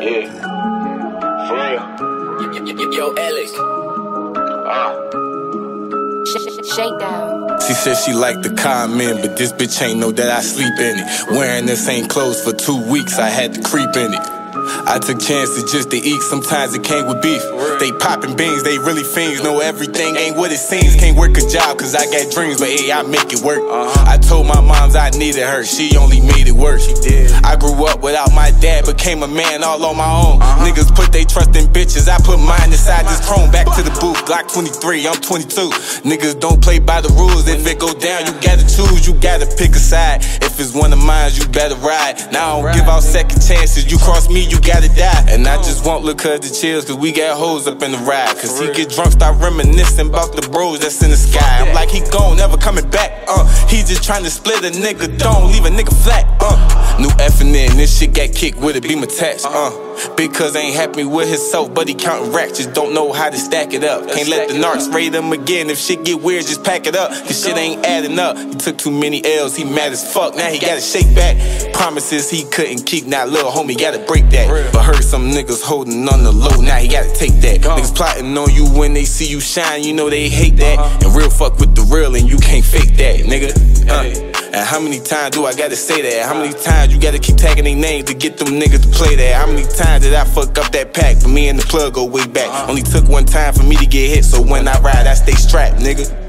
Yeah. For real. Yo, Alex. Ah. Shakedown. She said she liked the comment, but this bitch ain't know that I sleep in it. Wearing the same clothes for two weeks, I had to creep in it. I took chances just to eat, sometimes it came with beef. They poppin' beans, they really fiends, know everything ain't what it seems. Can't work a job cause I got dreams, but hey, I make it work. Uh-huh. I told my moms I needed her, she only made it worse. She did. I grew up without my dad, became a man all on my own. Uh-huh. Niggas put they trust in bitches, I put mine inside this chrome. Back to the booth, Glock 23, I'm 22. Niggas don't play by the rules, if it go down, you gotta choose, you gotta pick a side. If it's one of mine, you better ride. Now I don't give out second chances, you cross me, you gotta die. And I just want look cuz the chills, cause we got hoes up in the ride. Cause he get drunk, start reminiscing about the bros that's in the sky. I'm like, he gone, never coming back. Uh, he just trying to split a nigga, don't leave a nigga flat. Uh, new effing in, this shit got kicked with it, beam attached. Uh, because ain't happy with himself, but he counting racks, just don't know how to stack it up. Can't let the narcs raid him again. If shit get weird, just pack it up. Cause shit ain't adding up. He took too many L's, he mad as fuck. Now he gotta shake back. Promises he couldn't keep, now little homie gotta break that. But heard some niggas holding on the low, now he gotta take that. Niggas plotting on you when they see you shine, you know they hate that. And real fuck with the real, and you can't fake that, nigga. Uh. And how many times do I gotta say that? How many times you gotta keep tagging their names to get them niggas to play that? How many times did I fuck up that pack? But me and the plug go way back. Only took one time for me to get hit, so when I ride, I stay strapped, nigga.